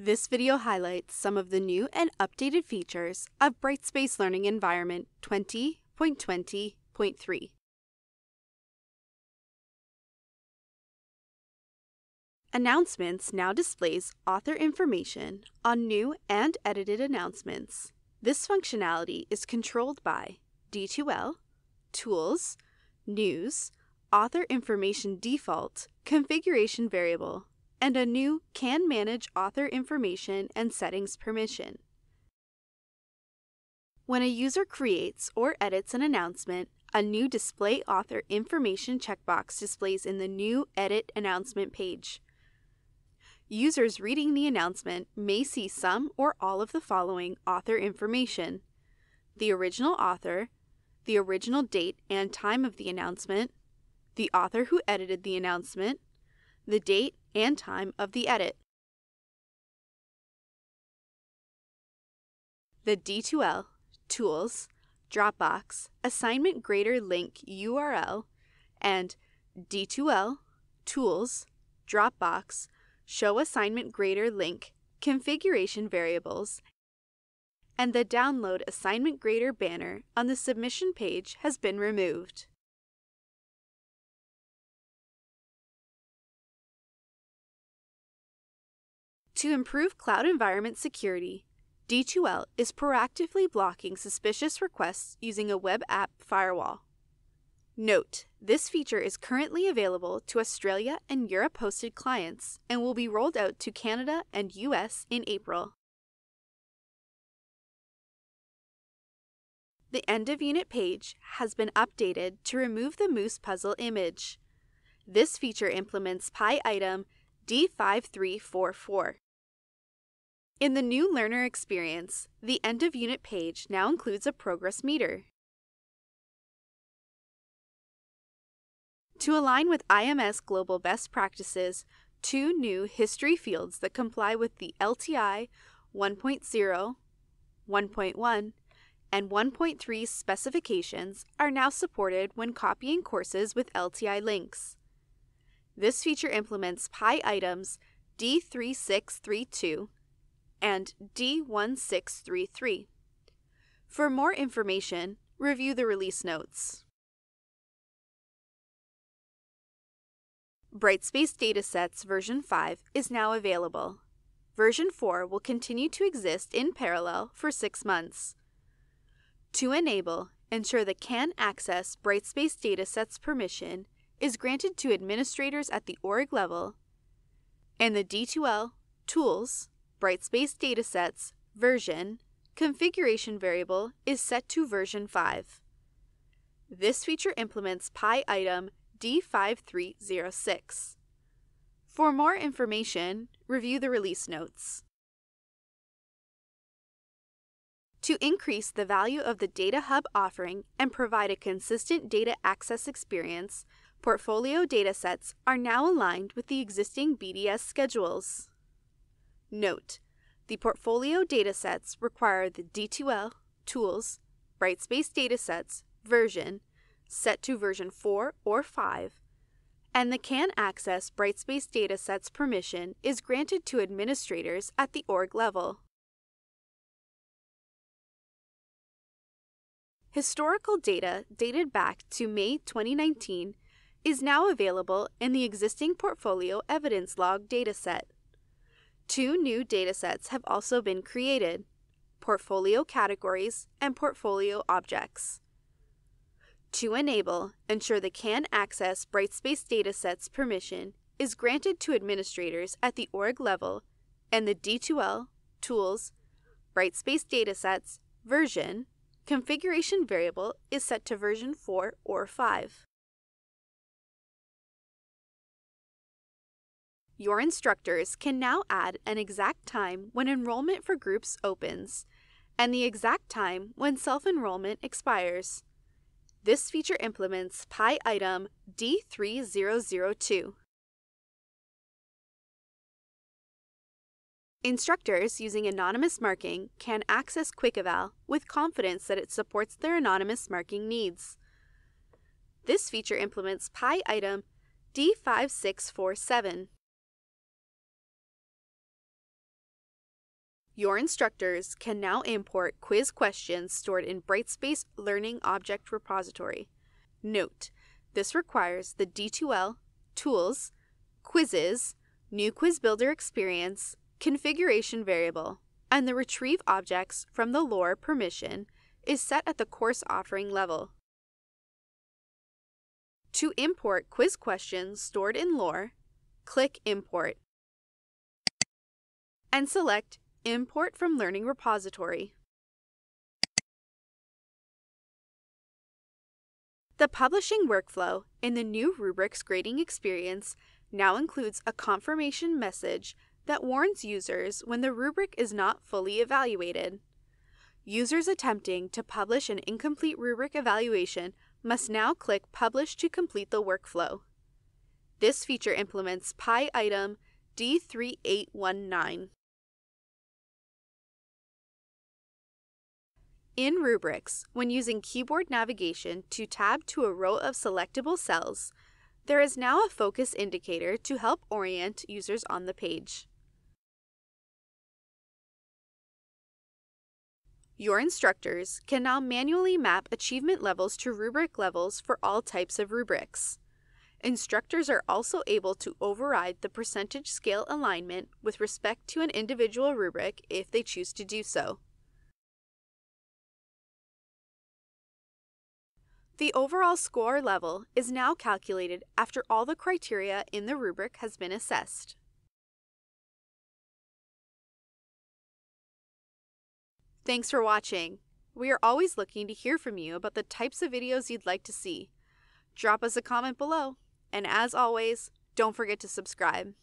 This video highlights some of the new and updated features of Brightspace Learning Environment 20.20.3. Announcements now displays author information on new and edited announcements. This functionality is controlled by D2L, Tools, News, Author Information Default, Configuration Variable, and a new Can Manage Author Information and Settings permission. When a user creates or edits an announcement, a new Display Author Information checkbox displays in the new Edit Announcement page. Users reading the announcement may see some or all of the following author information the original author, the original date and time of the announcement, the author who edited the announcement, the date and time of the edit. The D2L, Tools, Dropbox, Assignment Grader Link URL, and D2L, Tools, Dropbox, Show Assignment Grader Link, Configuration Variables, and the Download Assignment Grader banner on the submission page has been removed. To improve cloud environment security, D2L is proactively blocking suspicious requests using a web app firewall. Note, this feature is currently available to Australia and Europe hosted clients and will be rolled out to Canada and US in April. The end of unit page has been updated to remove the moose puzzle image. This feature implements PI item D5344. In the new learner experience, the end of unit page now includes a progress meter. To align with IMS Global Best Practices, two new history fields that comply with the LTI 1.0, 1.1, and 1.3 specifications are now supported when copying courses with LTI links. This feature implements PI items D3632 and D1633. For more information, review the release notes. Brightspace Datasets version 5 is now available. Version 4 will continue to exist in parallel for six months. To enable, ensure the Can Access Brightspace Datasets permission is granted to administrators at the org level, and the D2L, Tools, Brightspace Datasets, version, configuration variable is set to version 5. This feature implements PI item D5306. For more information, review the release notes. To increase the value of the Data Hub offering and provide a consistent data access experience, portfolio datasets are now aligned with the existing BDS schedules. Note: The portfolio datasets require the D2L, Tools, Brightspace Datasets version set to version 4 or 5, and the Can Access Brightspace Datasets permission is granted to administrators at the org level. Historical data dated back to May 2019 is now available in the existing Portfolio Evidence Log dataset. Two new datasets have also been created portfolio categories and portfolio objects. To enable, ensure the Can Access Brightspace Datasets permission is granted to administrators at the org level and the D2L, Tools, Brightspace Datasets, version, configuration variable is set to version 4 or 5. Your instructors can now add an exact time when enrollment for groups opens and the exact time when self-enrollment expires. This feature implements PI item D3002. Instructors using anonymous marking can access QuickEval with confidence that it supports their anonymous marking needs. This feature implements PI item D5647. Your instructors can now import quiz questions stored in Brightspace Learning Object Repository. Note, this requires the D2L, Tools, Quizzes, New Quiz Builder Experience, Configuration Variable, and the Retrieve Objects from the Lore permission is set at the course offering level. To import quiz questions stored in Lore, click Import and select Import from Learning Repository. The publishing workflow in the new rubrics grading experience now includes a confirmation message that warns users when the rubric is not fully evaluated. Users attempting to publish an incomplete rubric evaluation must now click Publish to complete the workflow. This feature implements PI item D3819. In rubrics, when using keyboard navigation to tab to a row of selectable cells, there is now a focus indicator to help orient users on the page. Your instructors can now manually map achievement levels to rubric levels for all types of rubrics. Instructors are also able to override the percentage scale alignment with respect to an individual rubric if they choose to do so. The overall score level is now calculated after all the criteria in the rubric has been assessed. Thanks for watching. We are always looking to hear from you about the types of videos you'd like to see. Drop us a comment below, and as always, don't forget to subscribe.